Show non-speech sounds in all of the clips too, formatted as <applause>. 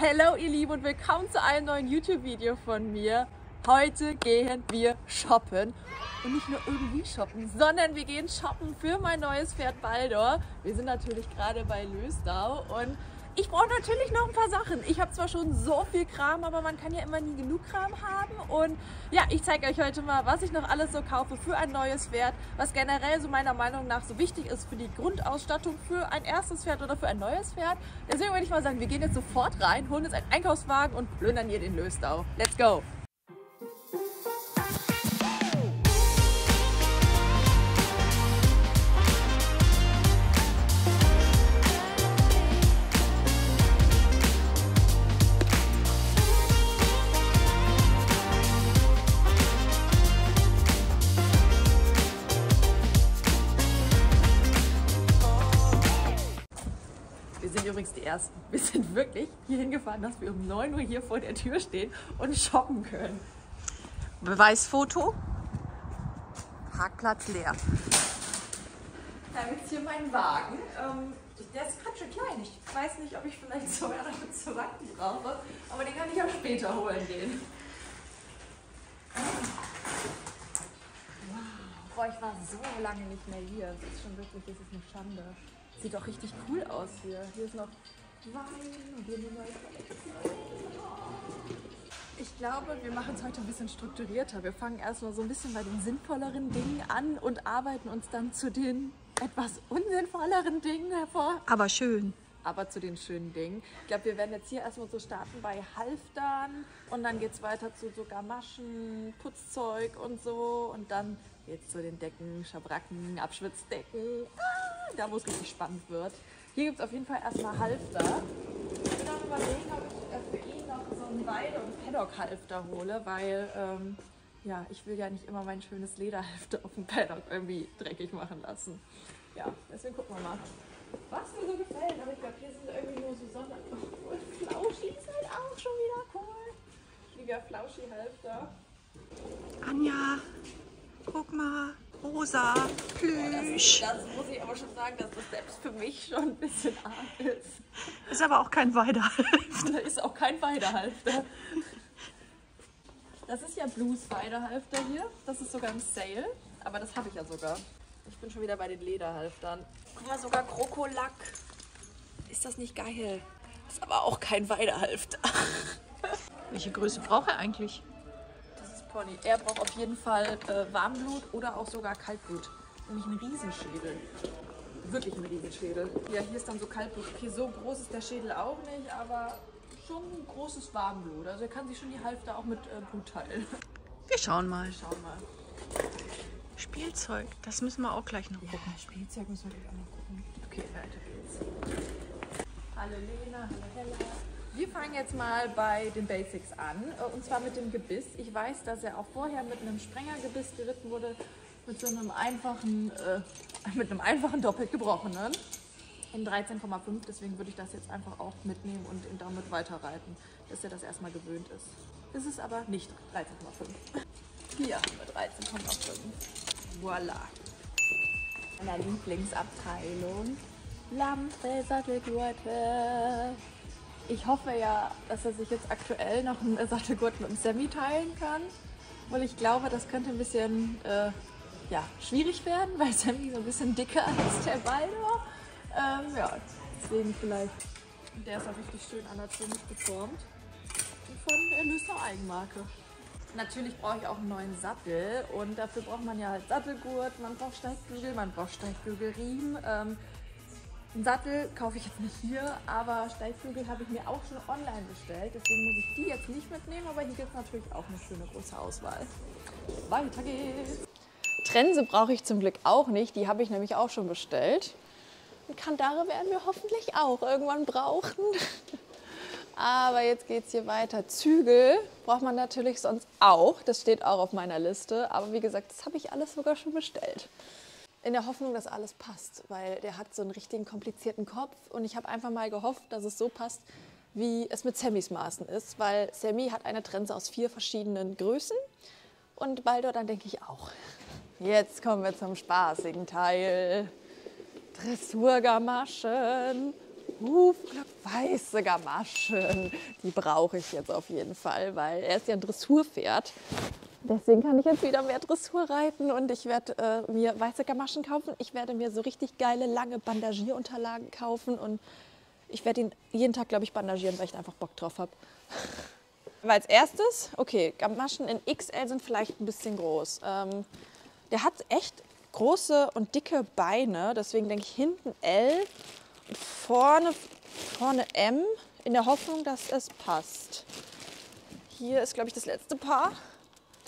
Hallo ihr Lieben und willkommen zu einem neuen YouTube-Video von mir. Heute gehen wir shoppen. Und nicht nur irgendwie shoppen, sondern wir gehen shoppen für mein neues Pferd Baldor. Wir sind natürlich gerade bei Lösdau und ich brauche natürlich noch ein paar Sachen. Ich habe zwar schon so viel Kram, aber man kann ja immer nie genug Kram haben. Und ja, ich zeige euch heute mal, was ich noch alles so kaufe für ein neues Pferd, was generell so meiner Meinung nach so wichtig ist für die Grundausstattung für ein erstes Pferd oder für ein neues Pferd. Deswegen würde ich mal sagen, wir gehen jetzt sofort rein, holen uns einen Einkaufswagen und plündern hier den Lösdau. Let's go! Ersten. <laughs> Wir sind wirklich hier hingefahren, dass wir um 9 Uhr hier vor der Tür stehen und shoppen können. Beweisfoto. Parkplatz leer. Da habe jetzt hier meinen Wagen. Ähm, der ist ganz schön klein. Ich weiß nicht, ob ich vielleicht <laughs> sogar noch mit zur Wagen brauche. Aber den kann ich auch später holen gehen. Wow. Boah, ich war so lange nicht mehr hier. Das ist schon wirklich, das ist eine Schande. Sieht doch richtig cool aus hier. Hier ist noch Ich glaube, wir machen es heute ein bisschen strukturierter. Wir fangen erstmal so ein bisschen bei den sinnvolleren Dingen an und arbeiten uns dann zu den etwas unsinnvolleren Dingen hervor. Aber schön. Aber zu den schönen Dingen. Ich glaube, wir werden jetzt hier erstmal so starten bei Halftern und dann geht es weiter zu so Gamaschen, Putzzeug und so. Und dann geht es zu den Decken, Schabracken, Abschwitzdecken. Ah, da wo es richtig spannend wird. Hier gibt es auf jeden Fall erstmal Halfter. Ich bin auch überlegen, ob ich äh, für ihn noch so einen Weide- und Paddock-Halfter hole, weil ähm, ja, ich will ja nicht immer mein schönes Lederhalfter auf dem Paddock irgendwie dreckig machen lassen. Ja, deswegen gucken wir mal, was mir so gefällt. Aber ich glaube, hier sind irgendwie nur so Sonne. Oh, Flauschi ist halt auch schon wieder cool. Ich liebe ja Flauschi-Halfter. Anja, guck mal. Rosa, Plüsch. Das muss ich aber schon sagen, dass das selbst für mich schon ein bisschen arg ist. Ist aber auch kein Weidehalfter. Da <laughs> ist auch kein Weidehalfter. Das ist ja Blues Weidehalfter hier. Das ist sogar ein Sale. Aber das habe ich ja sogar. Ich bin schon wieder bei den Lederhalftern. Guck mal, sogar Krokolack. Ist das nicht geil? Ist aber auch kein Weidehalfter. Welche Größe braucht er eigentlich? Pony. Er braucht auf jeden Fall äh, Warmblut oder auch sogar Kaltblut. Nämlich einen Riesenschädel. Wirklich ein Riesenschädel. Ja, hier ist dann so Kaltblut. Okay, so groß ist der Schädel auch nicht, aber schon ein großes Warmblut. Also er kann sich schon die Halfter auch mit äh, Blut teilen. Wir schauen mal. Schauen mal. Spielzeug, das müssen wir auch gleich noch gucken. Ja, Spielzeug müssen wir gleich auch noch gucken. Okay, weiter geht's. Hallo Lena, hallo Hella. Wir fangen jetzt mal bei den Basics an. äh, Und zwar mit dem Gebiss. Ich weiß, dass er auch vorher mit einem Sprengergebiss geritten wurde. Mit so einem einfachen, äh, <laughs> mit einem einfachen doppelt gebrochenen. In 13,5. Deswegen würde ich das jetzt einfach auch mitnehmen und ihn damit weiterreiten, dass er das erstmal gewöhnt ist. Ist aber nicht 13,5. Hier haben wir 13,5. Voila. Meiner Lieblingsabteilung. Lampe, Sattelgurte. Ich hoffe ja, dass er sich jetzt aktuell noch einen Sattelgurt mit dem Semi teilen kann. Weil ich glaube, das könnte ein bisschen äh, ja, schwierig werden, weil Sammy so ein bisschen dicker <laughs> als der Baldo. Ähm, ja, deswegen vielleicht. Der ist auch richtig schön anatomisch geformt. Und von Erlöser Eigenmarke. Natürlich brauche ich auch einen neuen Sattel und dafür braucht man ja halt Sattelgurt, man braucht Steigbügel, man braucht Steigbügelriemen. Ähm, einen Sattel kaufe ich jetzt nicht hier, aber Steigbügel habe ich mir auch schon online bestellt. Deswegen muss ich die jetzt nicht mitnehmen, aber hier gibt es natürlich auch eine schöne große Auswahl. Weiter geht's. Trense brauche ich zum Glück auch nicht, die habe ich nämlich auch schon bestellt. Und Kandare werden wir hoffentlich auch irgendwann brauchen. <laughs> Aber jetzt geht es hier weiter. Zügel braucht man natürlich sonst auch. Das steht auch auf meiner Liste. Aber wie gesagt, das habe ich alles sogar schon bestellt. In der Hoffnung, dass alles passt, weil der hat so einen richtigen komplizierten Kopf. Und ich habe einfach mal gehofft, dass es so passt, wie es mit Sammys Maßen ist. Weil Sammy hat eine Trense aus vier verschiedenen Größen. Und Baldur dann denke ich auch. Jetzt kommen wir zum spaßigen Teil. Dressurgamaschen. Hufglock, weiße Gamaschen. Die brauche ich jetzt auf jeden Fall, weil er ist ja ein Dressurpferd. Deswegen kann ich jetzt wieder mehr Dressur reiten und ich werde äh, mir weiße Gamaschen kaufen. Ich werde mir so richtig geile, lange Bandagierunterlagen kaufen und ich werde ihn jeden Tag, glaube ich, bandagieren, weil ich da einfach Bock drauf habe. <laughs> Aber als erstes, okay, Gamaschen in XL sind vielleicht ein bisschen groß. Ähm, der hat echt große und dicke Beine, deswegen denke ich hinten L und vorne, vorne M, in der Hoffnung, dass es passt. Hier ist, glaube ich, das letzte Paar.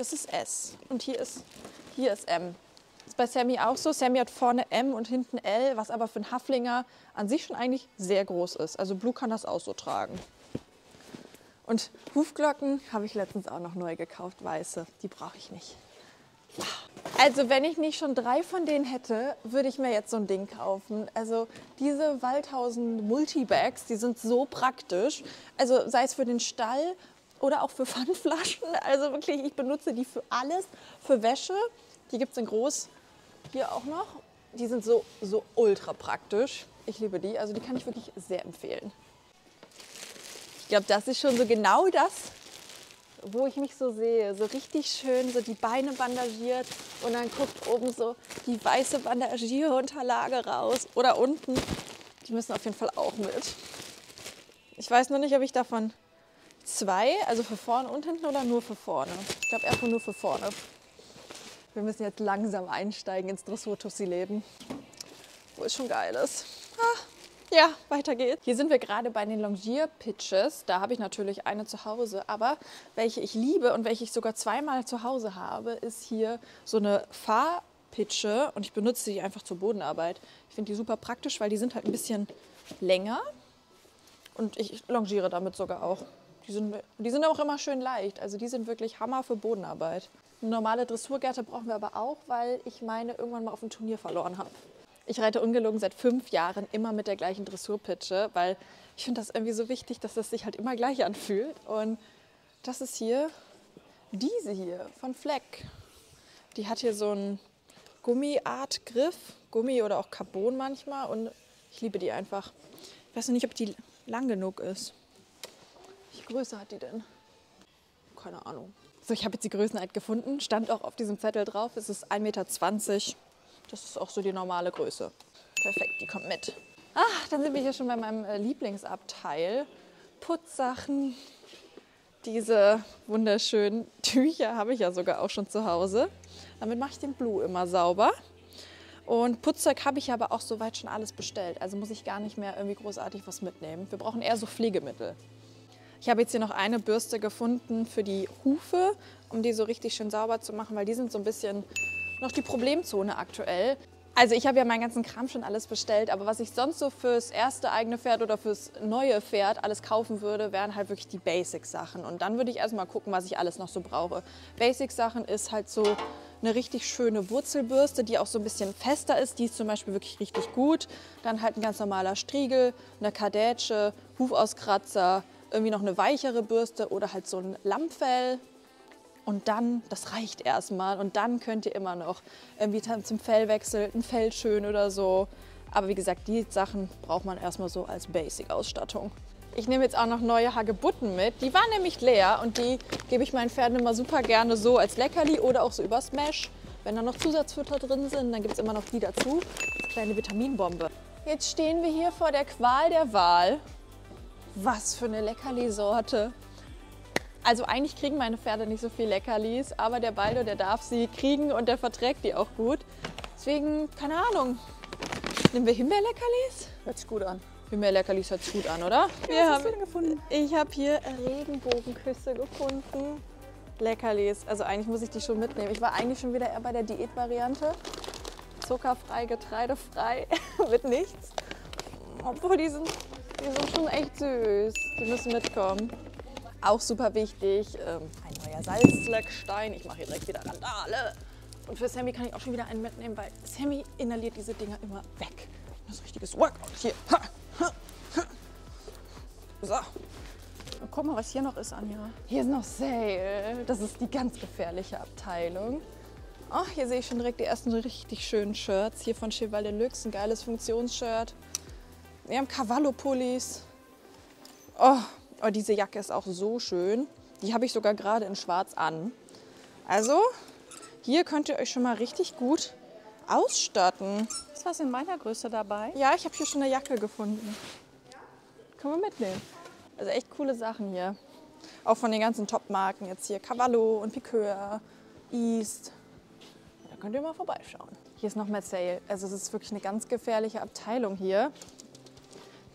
Das ist S. Und hier ist, hier ist M. Das ist bei Sammy auch so. Sammy hat vorne M und hinten L, was aber für einen Haflinger an sich schon eigentlich sehr groß ist. Also Blue kann das auch so tragen. Und Hufglocken habe ich letztens auch noch neu gekauft, weiße. Die brauche ich nicht. Also wenn ich nicht schon drei von denen hätte, würde ich mir jetzt so ein Ding kaufen. Also diese Waldhausen Multibags, die sind so praktisch. Also sei es für den Stall oder auch für <laughs> Pfandflaschen. Also wirklich, ich benutze die für alles. Für Wäsche, die gibt es in groß hier auch noch. Die sind so, so ultra praktisch. Ich liebe die. Also die kann ich wirklich sehr empfehlen. Ich glaube, das ist schon so genau das, wo ich mich so sehe. So richtig schön, so die Beine bandagiert und dann guckt oben so die weiße Bandagierunterlage raus. Oder unten. Die müssen auf jeden Fall auch mit. Ich weiß noch nicht, ob ich davon zwei, also für vorne und hinten oder nur für vorne. Ich glaube erstmal nur für vorne. Wir müssen jetzt langsam einsteigen ins Dressur-Tussi-Leben, wo es schon geil ist. Ah. Ja, weiter geht's. Hier sind wir gerade bei den Longier-Pitches. Da habe ich natürlich eine zu Hause, aber welche ich liebe und welche ich sogar zweimal zu Hause habe, ist hier so eine Fahrpitsche und ich benutze die einfach zur Bodenarbeit. Ich finde die super praktisch, weil die sind halt ein bisschen länger und ich longiere damit sogar auch. Die sind, die sind auch immer schön leicht. Also die sind wirklich Hammer für Bodenarbeit. Eine normale Dressurgärte brauchen wir aber auch, weil ich meine irgendwann mal auf dem Turnier verloren habe. Ich reite ungelogen seit fünf Jahren immer mit der gleichen Dressurpitsche, weil ich finde das irgendwie so wichtig, dass das sich halt immer gleich anfühlt. Und das ist hier diese hier von Fleck. Die hat hier so einen Gummiart-Griff, Gummi oder auch Carbon manchmal und ich liebe die einfach. Ich weiß noch nicht, ob die lang genug ist. Welche Größe hat die denn? Keine Ahnung. So, ich habe jetzt die Größenheit gefunden. Stand auch auf diesem Zettel drauf. Es ist 1,20 Meter. Das ist auch so die normale Größe. Perfekt, die kommt mit. Ach, dann sind wir hier schon bei meinem äh, Lieblingsabteil. Putzsachen. Diese wunderschönen <laughs> Tücher habe ich ja sogar auch schon zu Hause. Damit mache ich den Blue immer sauber. Und Putzzeug habe ich aber auch soweit schon alles bestellt. Also muss ich gar nicht mehr irgendwie großartig was mitnehmen. Wir brauchen eher so Pflegemittel. Ich habe jetzt hier noch eine Bürste gefunden für die Hufe, um die so richtig schön sauber zu machen, weil die sind so ein bisschen noch die Problemzone aktuell. Also ich habe ja meinen ganzen Kram schon alles bestellt, aber was ich sonst so fürs erste eigene Pferd oder fürs neue Pferd alles kaufen würde, wären halt wirklich die Basic-Sachen. Und dann würde ich erstmal gucken, was ich alles noch so brauche. Basic-Sachen ist halt so eine richtig schöne Wurzelbürste, die auch so ein bisschen fester ist. Die ist zum Beispiel wirklich richtig gut. Dann halt ein ganz normaler Striegel, eine Kardätsche, Hufauskratzer, irgendwie noch eine weichere Bürste oder halt so ein Lammfell. Und dann, das reicht erstmal. Und dann könnt ihr immer noch irgendwie zum Fellwechsel ein Fell schön oder so. Aber wie gesagt, die Sachen braucht man erstmal so als Basic-Ausstattung. Ich nehme jetzt auch noch neue Hagebutten mit. Die waren nämlich leer und die gebe ich meinen Pferden immer super gerne so als Leckerli oder auch so über Smash. Wenn da noch Zusatzfutter drin sind, dann gibt es immer noch die dazu. Als kleine Vitaminbombe. Jetzt stehen wir hier vor der Qual der Wahl. Was für eine Leckerli-Sorte. Also eigentlich kriegen meine Pferde nicht so viel Leckerlis, aber der Baldo, der darf sie kriegen und der verträgt die auch gut. Deswegen, keine Ahnung. Nehmen wir Himbeerleckerlis? Hört sich gut an. Himbeerleckerlis hört sich gut an, oder? Wir haben, gefunden. Ich habe hier Regenbogenküsse gefunden. Leckerlis. Also eigentlich muss ich die schon mitnehmen. Ich war eigentlich schon wieder eher bei der Diätvariante. Zuckerfrei, getreidefrei, <laughs> mit nichts. Obwohl die sind, die sind schon echt süß. Die müssen mitkommen. Auch super wichtig, ähm, ein neuer Salzleckstein. Ich mache hier direkt wieder Randale. Und für Sammy kann ich auch schon wieder einen mitnehmen, weil Sammy inhaliert diese Dinger immer weg. Das ist richtiges Workout hier. Ha, ha, ha. So. Und guck mal, was hier noch ist, Anja. Hier ist noch Sale. Das ist die ganz gefährliche Abteilung. Oh, hier sehe ich schon direkt die ersten richtig schönen Shirts. Hier von Cheval Deluxe, ein geiles Funktionsshirt. Wir haben Cavallo-Pullis. Oh, oh, diese Jacke ist auch so schön. Die habe ich sogar gerade in schwarz an. Also, hier könnt ihr euch schon mal richtig gut ausstatten. Ist was in meiner Größe dabei? Ja, ich habe hier schon eine Jacke gefunden. Können wir mitnehmen. Also echt coole Sachen hier. Auch von den ganzen Top-Marken. Jetzt hier Cavallo und Piqueur, East. Da könnt ihr mal vorbeischauen. Hier ist noch mehr Sale. Also es ist wirklich eine ganz gefährliche Abteilung hier.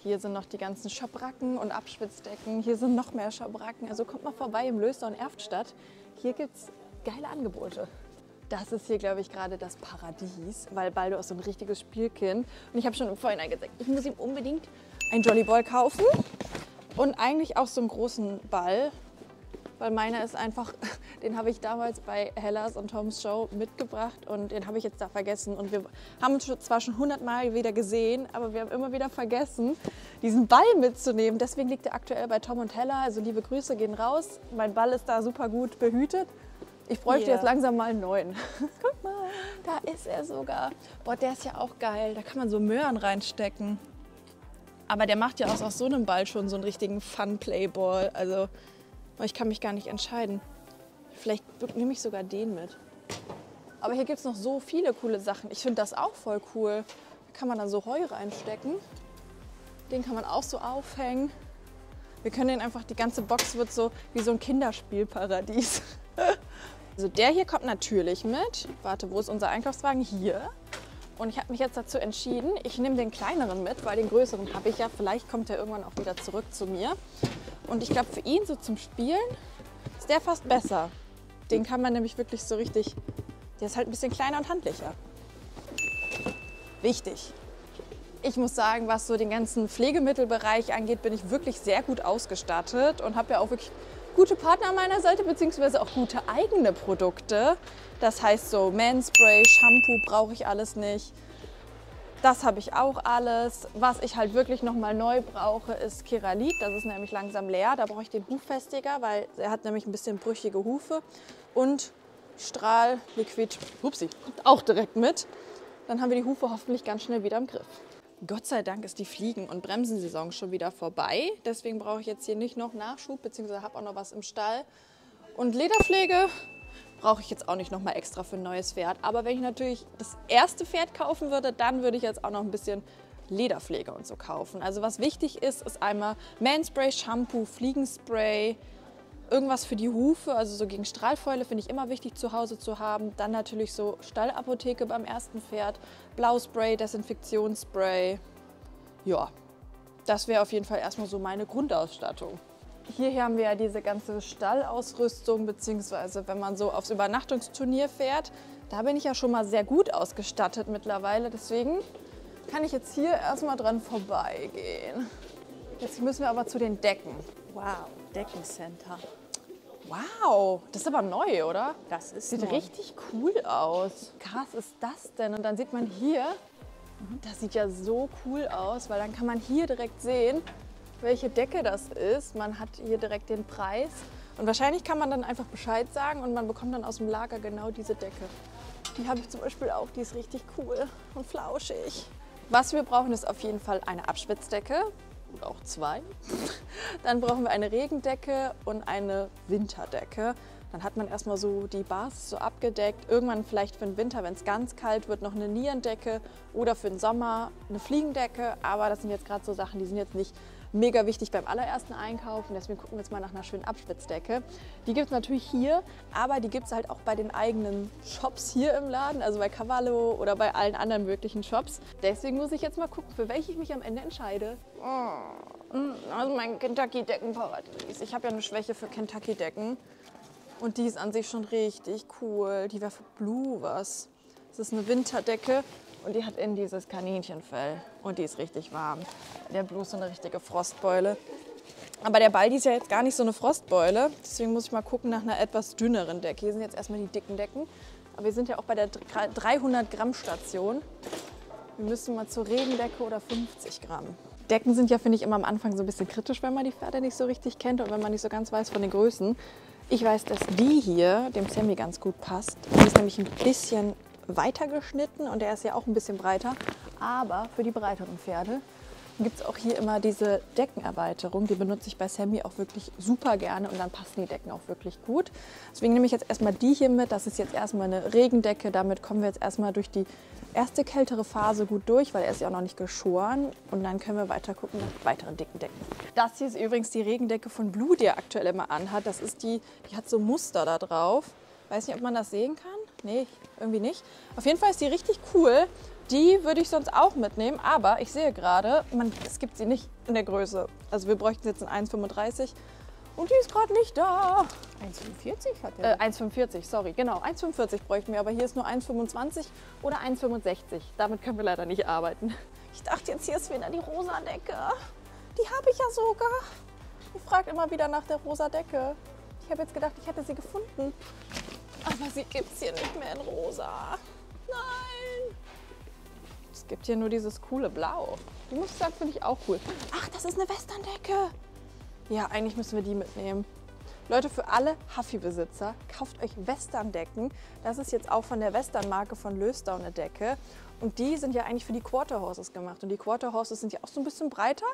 Hier sind noch die ganzen Schabracken und Abschwitzdecken. Hier sind noch mehr Schabracken. Also kommt mal vorbei im Löster und Erftstadt. Hier gibt es geile Angebote. Das ist hier, glaube ich, gerade das Paradies, weil Baldo ist so ein richtiges Spielkind. Und ich habe schon im Vorhinein gesagt, ich muss ihm unbedingt einen Jollyball kaufen und eigentlich auch so einen großen Ball, weil meiner ist einfach, <laughs> den habe ich damals bei Hellas und Toms Show mitgebracht und den habe ich jetzt da vergessen. Und wir haben uns zwar schon hundertmal wieder gesehen, aber wir haben immer wieder vergessen, diesen Ball mitzunehmen. Deswegen liegt er aktuell bei Tom und Hella. Also liebe Grüße gehen raus. Mein Ball ist da super gut behütet. Ich bräuchte Yeah. jetzt langsam mal einen neuen. <laughs> Guck mal, da ist er sogar. Boah, der ist ja auch geil. Da kann man so Möhren reinstecken. Aber der macht ja aus, aus so einem Ball schon so einen richtigen Fun-Playball. Also ich kann mich gar nicht entscheiden. Vielleicht nehme ich sogar den mit. Aber hier gibt es noch so viele coole Sachen. Ich finde das auch voll cool. Da kann man dann so Heu reinstecken. Den kann man auch so aufhängen. Wir können den einfach, die ganze Box wird so wie so ein Kinderspielparadies. <laughs> Also der hier kommt natürlich mit. Warte, wo ist unser Einkaufswagen? Hier. Und ich habe mich jetzt dazu entschieden, ich nehme den kleineren mit, weil den größeren habe ich ja. Vielleicht kommt er irgendwann auch wieder zurück zu mir. Und ich glaube, für ihn so zum Spielen ist der fast besser. Den kann man nämlich wirklich so richtig. Der ist halt ein bisschen kleiner und handlicher. Wichtig. Ich muss sagen, was so den ganzen Pflegemittelbereich angeht, bin ich wirklich sehr gut ausgestattet und habe ja auch wirklich gute Partner an meiner Seite, beziehungsweise auch gute eigene Produkte. Das heißt so Manspray, Shampoo brauche ich alles nicht. Das habe ich auch alles. Was ich halt wirklich noch mal neu brauche, ist Keralit. Das ist nämlich langsam leer. Da brauche ich den Huffestiger, weil er hat nämlich ein bisschen brüchige Hufe. Und Strahl, Liquid, hupsi, kommt auch direkt mit. Dann haben wir die Hufe hoffentlich ganz schnell wieder im Griff. Gott sei Dank ist die Fliegen- und Bremsensaison schon wieder vorbei. Deswegen brauche ich jetzt hier nicht noch Nachschub, beziehungsweise habe auch noch was im Stall. Und Lederpflege brauche ich jetzt auch nicht noch mal extra für ein neues Pferd. Aber wenn ich natürlich das erste Pferd kaufen würde, dann würde ich jetzt auch noch ein bisschen Lederpflege und so kaufen. Also was wichtig ist, ist einmal Manspray, Shampoo, Fliegenspray, irgendwas für die Hufe, also so gegen Strahlfäule finde ich immer wichtig zu Hause zu haben. Dann natürlich so Stallapotheke beim ersten Pferd, Blauspray, Desinfektionsspray. Ja, das wäre auf jeden Fall erstmal so meine Grundausstattung. Hierher haben wir ja diese ganze Stallausrüstung, beziehungsweise wenn man so aufs Übernachtungsturnier fährt, da bin ich ja schon mal sehr gut ausgestattet mittlerweile. Deswegen kann ich jetzt hier erstmal dran vorbeigehen. Jetzt müssen wir aber zu den Decken. Wow, Deckencenter. Wow, das ist aber neu, oder? Das ist Sieht neu. richtig cool aus. Krass ist das denn? Und dann sieht man hier, das sieht ja so cool aus, weil dann kann man hier direkt sehen, welche Decke das ist. Man hat hier direkt den Preis. Und wahrscheinlich kann man dann einfach Bescheid sagen und man bekommt dann aus dem Lager genau diese Decke. Die habe ich zum Beispiel auch, die ist richtig cool und flauschig. Was wir brauchen, ist auf jeden Fall eine Abschwitzdecke oder auch zwei. <laughs> Dann brauchen wir eine Regendecke und eine Winterdecke. Dann hat man erstmal so die Basis so abgedeckt. Irgendwann vielleicht für den Winter, wenn es ganz kalt wird, noch eine Nierendecke oder für den Sommer eine Fliegendecke. Aber das sind jetzt gerade so Sachen, die sind jetzt nicht mega wichtig beim allerersten Einkaufen. Deswegen gucken wir jetzt mal nach einer schönen Abschwitzdecke. Die gibt es natürlich hier, aber die gibt es halt auch bei den eigenen Shops hier im Laden, also bei Cavallo oder bei allen anderen möglichen Shops. Deswegen muss ich jetzt mal gucken, für welche ich mich am Ende entscheide. Oh, also mein Kentucky-Deckenparadies. Ich habe ja eine Schwäche für Kentucky-Decken. Und die ist an sich schon richtig cool. Die wäre für Blue was. Das ist eine Winterdecke und die hat innen dieses Kaninchenfell. Und die ist richtig warm. Der Blue ist so eine richtige Frostbeule. Aber der Baldi ist ja jetzt gar nicht so eine Frostbeule. Deswegen muss ich mal gucken nach einer etwas dünneren Decke. Hier sind jetzt erstmal die dicken Decken. Aber wir sind ja auch bei der 300 Gramm Station. Wir müssen mal zur Regendecke oder 50 Gramm. Decken sind ja, finde ich, immer am Anfang so ein bisschen kritisch, wenn man die Pferde nicht so richtig kennt und wenn man nicht so ganz weiß von den Größen. Ich weiß, dass die hier dem Sammy ganz gut passt. Die ist nämlich ein bisschen weiter geschnitten und der ist ja auch ein bisschen breiter. Aber für die breiteren Pferde gibt es auch hier immer diese Deckenerweiterung. Die benutze ich bei Sammy auch wirklich super gerne und dann passen die Decken auch wirklich gut. Deswegen nehme ich jetzt erstmal die hier mit. Das ist jetzt erstmal eine Regendecke. Damit kommen wir jetzt erstmal durch die erste kältere Phase gut durch, weil er ist ja auch noch nicht geschoren. Und dann können wir weiter gucken nach weiteren dicken Decken. Das hier ist übrigens die Regendecke von Blue, die er aktuell immer anhat. Das ist die, die hat so Muster da drauf. Weiß nicht, ob man das sehen kann. Nee, irgendwie nicht. Auf jeden Fall ist die richtig cool. Die würde ich sonst auch mitnehmen, aber ich sehe gerade, man, es gibt sie nicht in der Größe. Also wir bräuchten jetzt ein 1,35 und die ist gerade nicht da. 1,45 hat Äh, er. 1,45, sorry, genau, 1,45 bräuchten wir, aber hier ist nur 1,25 oder 1,65. Damit können wir leider nicht arbeiten. Ich dachte jetzt, hier ist wieder die rosa Decke. Die habe ich ja sogar. Ich frage immer wieder nach der rosa Decke. Ich habe jetzt gedacht, ich hätte sie gefunden. Aber sie gibt es hier nicht mehr in rosa. Nein. Es gibt hier nur dieses coole Blau. Die muss ich sagen, finde ich auch cool. Ach, das ist eine Westerndecke. Ja, eigentlich müssen wir die mitnehmen. Leute, für alle Huffy-Besitzer, kauft euch Western-Decken. Das ist jetzt auch von der Western-Marke von Löstau eine Decke. Und die sind ja eigentlich für die Quarter Horses gemacht. Und die Quarter Horses sind ja auch so ein bisschen breiter.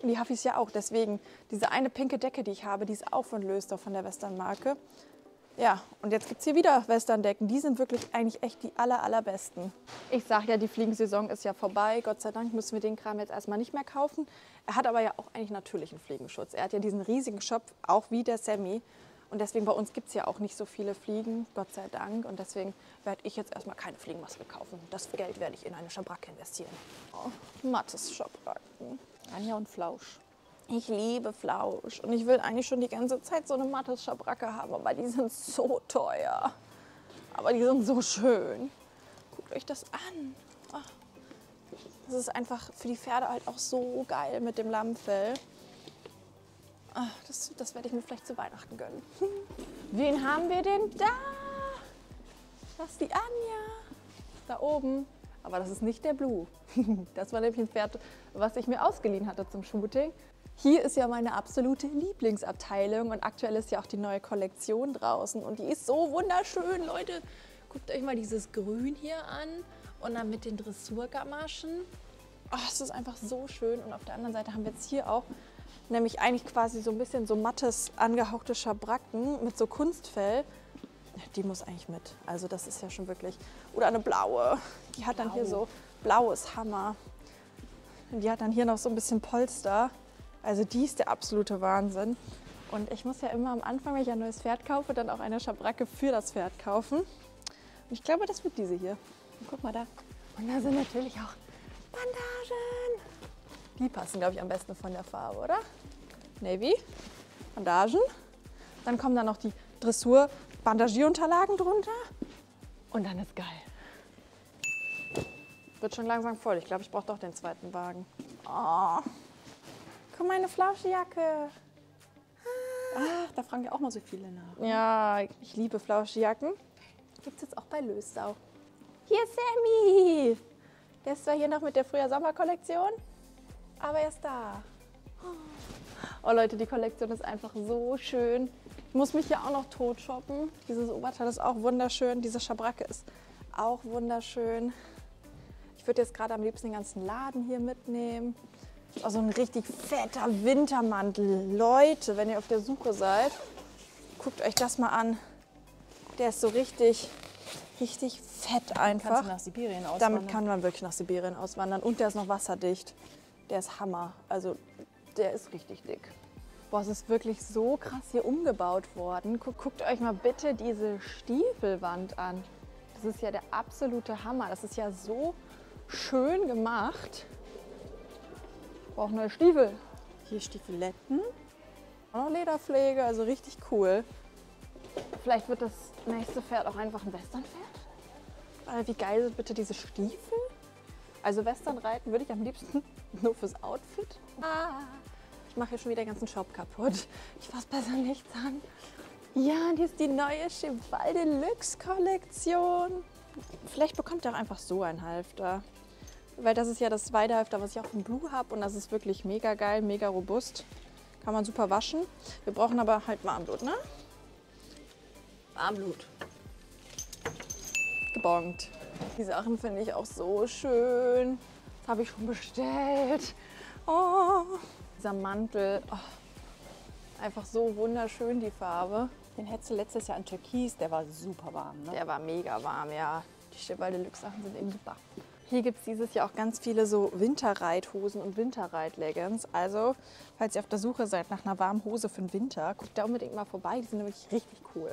Und die Huffys ja auch. Deswegen, diese eine pinke Decke, die ich habe, die ist auch von Löstau, von der Western-Marke. Ja, und jetzt gibt es hier wieder Western-Decken. Die sind wirklich eigentlich echt die aller, allerbesten. Ich sage ja, die Fliegensaison ist ja vorbei. Gott sei Dank müssen wir den Kram jetzt erstmal nicht mehr kaufen. Er hat aber ja auch eigentlich natürlichen Fliegenschutz. Er hat ja diesen riesigen Shop, auch wie der Sammy. Und deswegen bei uns gibt es ja auch nicht so viele Fliegen, Gott sei Dank. Und deswegen werde ich jetzt erstmal keine Fliegenmaske kaufen. Das Geld werde ich in eine Schabracke investieren. Oh, mattes Schabracken. Anja und Flausch. Ich liebe Flausch und ich will eigentlich schon die ganze Zeit so eine matte Schabracke haben, aber die sind so teuer. Aber die sind so schön. Guckt euch das an. Ach, Das ist einfach für die Pferde halt auch so geil mit dem Lammfell. Ach, Das, das werde ich mir vielleicht zu Weihnachten gönnen. <laughs> Wen haben wir denn da? Das ist die Anja. Da oben. Aber das ist nicht der Blue. <laughs> Das war nämlich ein Pferd, was ich mir ausgeliehen hatte zum Shooting. Hier ist ja meine absolute Lieblingsabteilung und aktuell ist ja auch die neue Kollektion draußen und die ist so wunderschön, Leute. Guckt euch mal dieses Grün hier an und dann mit den Dressurgamaschen. Oh, es ist einfach so schön und auf der anderen Seite haben wir jetzt hier auch nämlich eigentlich quasi so ein bisschen so mattes, angehauchte Schabracken mit so Kunstfell. Die muss eigentlich mit. Also das ist ja schon wirklich. Oder eine blaue. Die hat dann hier so blaues Hammer. Und die hat dann hier noch so ein bisschen Polster. Also die ist der absolute Wahnsinn. Und ich muss ja immer am Anfang, wenn ich ein neues Pferd kaufe, dann auch eine Schabracke für das Pferd kaufen. Und ich glaube, das wird diese hier. Und guck mal da. Und da sind natürlich auch Bandagen. Die passen, glaube ich, am besten von der Farbe, oder? Navy, Bandagen. Dann kommen da noch die Dressur-Bandagierunterlagen drunter. Und dann ist geil. Wird schon langsam voll. Ich glaube, ich brauche doch den zweiten Wagen. Oh. Guck mal, eine Flauschjacke. Ach, da fragen ja auch mal so viele nach. Ja, ich liebe Flauschjacken. Gibt es jetzt auch bei Lösau. Hier ist Sammy. Der ist zwar hier noch mit der Frühjahr-Sommer-Kollektion, aber er ist da. Oh Leute, die Kollektion ist einfach so schön. Ich muss mich hier auch noch tot shoppen. Dieses Oberteil ist auch wunderschön. Diese Schabracke ist auch wunderschön. Ich würde jetzt gerade am liebsten den ganzen Laden hier mitnehmen. Also ein richtig fetter Wintermantel. Leute, wenn ihr auf der Suche seid, guckt euch das mal an. Der ist so richtig, richtig fett einfach. Kannst du nach Sibirien auswandern? Damit kann man wirklich nach Sibirien auswandern. Und der ist noch wasserdicht. Der ist Hammer. Also der ist richtig dick. Boah, es ist wirklich so krass hier umgebaut worden. Guckt, guckt euch mal bitte diese Stiefelwand an. Das ist ja der absolute Hammer. Das ist ja so schön gemacht. Braucht neue Stiefel. Hier Stiefeletten. Auch noch Lederpflege, also richtig cool. Vielleicht wird das nächste Pferd auch einfach ein Westernpferd. Weil wie geil sind bitte diese Stiefel? Also Western reiten würde ich am liebsten <laughs> nur fürs Outfit. Ah, ich mache hier schon wieder den ganzen Shop kaputt. Ich fasse besser nichts an. Ja, und hier ist die neue Cheval Deluxe Kollektion. Vielleicht bekommt ihr auch einfach so ein Halfter. Weil das ist ja das Weidehalfter, was ich auch von Blue habe. Und das ist wirklich mega geil, mega robust. Kann man super waschen. Wir brauchen aber halt Warmblut, ne? Warmblut. Gebongt. Die Sachen finde ich auch so schön. Das habe ich schon bestellt. Oh, dieser Mantel. Oh. Einfach so wunderschön, die Farbe. Den hättest du letztes Jahr in Türkis, der war super warm. Ne? Der war mega warm, ja. Die Cheval Deluxe Sachen sind eben super. Hier gibt es dieses Jahr auch ganz viele so Winterreithosen und Winterreitleggings. Also, falls ihr auf der Suche seid nach einer warmen Hose für den Winter, guckt da unbedingt mal vorbei. Die sind nämlich richtig cool.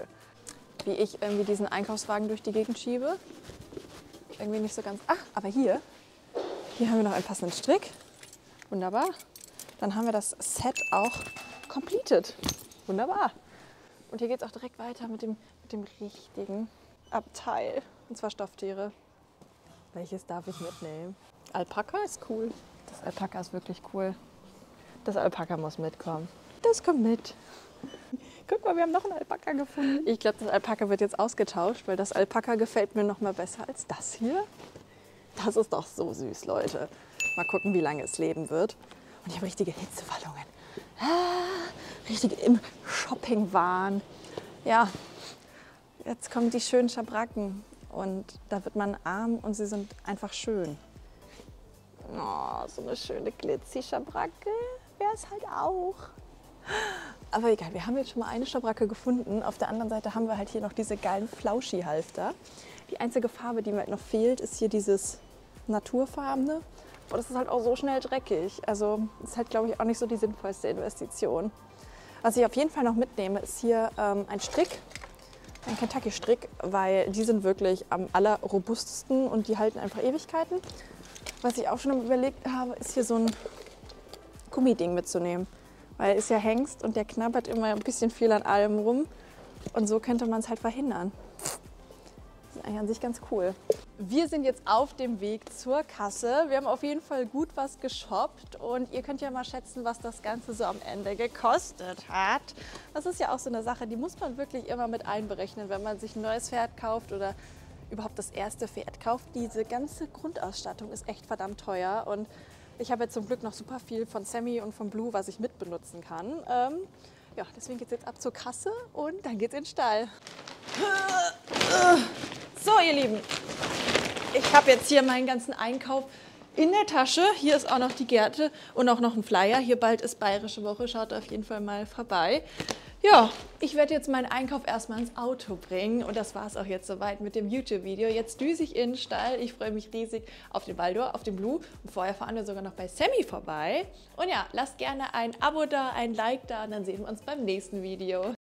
Wie ich irgendwie diesen Einkaufswagen durch die Gegend schiebe. Irgendwie nicht so ganz. Ach, aber hier, hier haben wir noch einen passenden Strick. Wunderbar. Dann haben wir das Set auch completed. Wunderbar. Und hier geht es auch direkt weiter mit dem, mit dem richtigen Abteil. Und zwar Stofftiere. Welches darf ich mitnehmen? Alpaka ist cool. Das Alpaka ist wirklich cool. Das Alpaka muss mitkommen. Das kommt mit. Guck mal, wir haben noch einen Alpaka gefunden. Ich glaube, das Alpaka wird jetzt ausgetauscht, weil das Alpaka gefällt mir noch mal besser als das hier. Das ist doch so süß, Leute. Mal gucken, wie lange es leben wird. Und ich habe richtige Hitzewallungen. Ah, richtig im Shopping-Wahn. Ja, jetzt kommen die schönen Schabracken. Und da wird man arm und sie sind einfach schön. Oh, so eine schöne glitzy-Schabracke wäre es halt auch. Aber egal, wir haben jetzt schon mal eine Schabracke gefunden. Auf der anderen Seite haben wir halt hier noch diese geilen Flauschi-Halfter. Die einzige Farbe, die mir halt noch fehlt, ist hier dieses naturfarbene. Aber das ist halt auch so schnell dreckig. Also ist halt, glaube ich, auch nicht so die sinnvollste Investition. Was ich auf jeden Fall noch mitnehme, ist hier ähm, ein Strick ein Kentucky-Strick, weil die sind wirklich am allerrobustesten und die halten einfach Ewigkeiten. Was ich auch schon überlegt habe, ist hier so ein Gummiding mitzunehmen. Weil ist ja Hengst und der knabbert immer ein bisschen viel an allem rum. Und so könnte man es halt verhindern. Das ist eigentlich an sich ganz cool. Wir sind jetzt auf dem Weg zur Kasse. Wir haben auf jeden Fall gut was geshoppt und ihr könnt ja mal schätzen, was das Ganze so am Ende gekostet hat. Das ist ja auch so eine Sache, die muss man wirklich immer mit einberechnen, wenn man sich ein neues Pferd kauft oder überhaupt das erste Pferd kauft. Diese ganze Grundausstattung ist echt verdammt teuer und ich habe jetzt zum Glück noch super viel von Sammy und von Blue, was ich mitbenutzen kann. Ähm, ja, deswegen geht es jetzt ab zur Kasse und dann geht's in den Stall. So, ihr Lieben, ich habe jetzt hier meinen ganzen Einkauf in der Tasche. Hier ist auch noch die Gerte und auch noch ein Flyer. Hier bald ist Bayerische Woche, schaut auf jeden Fall mal vorbei. Ja, ich werde jetzt meinen Einkauf erstmal ins Auto bringen und das war es auch jetzt soweit mit dem YouTube-Video. Jetzt düse ich in den Stall. Ich freue mich riesig auf den Baldor, auf den Blue und vorher fahren wir sogar noch bei Sammy vorbei. Und ja, lasst gerne ein Abo da, ein Like da und dann sehen wir uns beim nächsten Video.